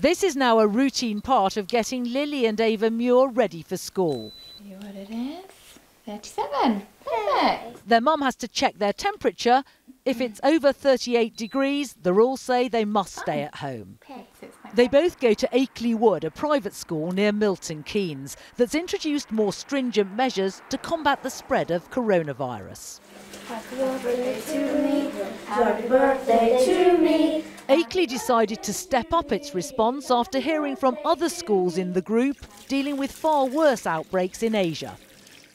This is now a routine part of getting Lily and Ava Muir ready for school. See what it is. 37. Perfect. Their mum has to check their temperature. If mm. it's over 38 degrees, the rules say they must oh. stay at home. They both go to Akeley Wood, a private school near Milton Keynes, that's introduced more stringent measures to combat the spread of coronavirus. Happy birthday to me, happy birthday to me. Akeley decided to step up its response after hearing from other schools in the group dealing with far worse outbreaks in Asia.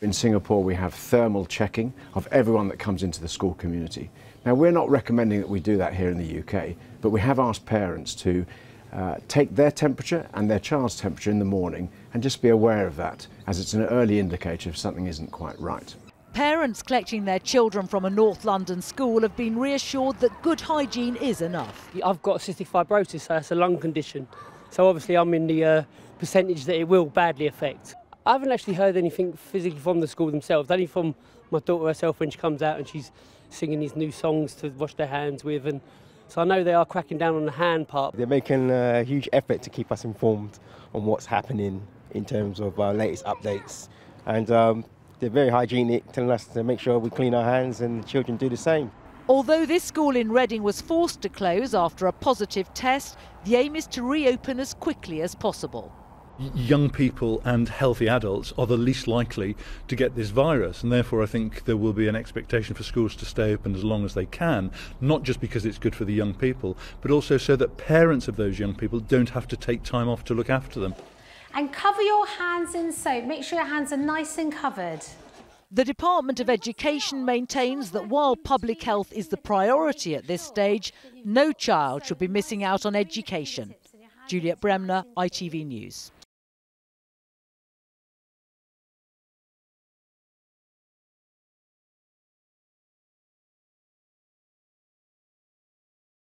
In Singapore, we have thermal checking of everyone that comes into the school community. Now, we're not recommending that we do that here in the UK, but we have asked parents to uh, take their temperature and their child's temperature in the morning and just be aware of that, as it's an early indicator if something isn't quite right. Parents collecting their children from a North London school have been reassured that good hygiene is enough. I've got cystic fibrosis, so that's a lung condition. So obviously I'm in the uh, percentage that it will badly affect. I haven't actually heard anything physically from the school themselves, only from my daughter herself when she comes out and she's singing these new songs to wash their hands with. And so I know they are cracking down on the hand part. They're making a huge effort to keep us informed on what's happening in terms of our latest updates. And um, they're very hygienic, telling us to make sure we clean our hands and children do the same. Although this school in Reading was forced to close after a positive test, the aim is to reopen as quickly as possible young people and healthy adults are the least likely to get this virus and therefore I think there will be an expectation for schools to stay open as long as they can not just because it's good for the young people but also so that parents of those young people don't have to take time off to look after them. And cover your hands in soap. Make sure your hands are nice and covered. The Department of Education maintains that while public health is the priority at this stage, no child should be missing out on education. Juliet Bremner, ITV News.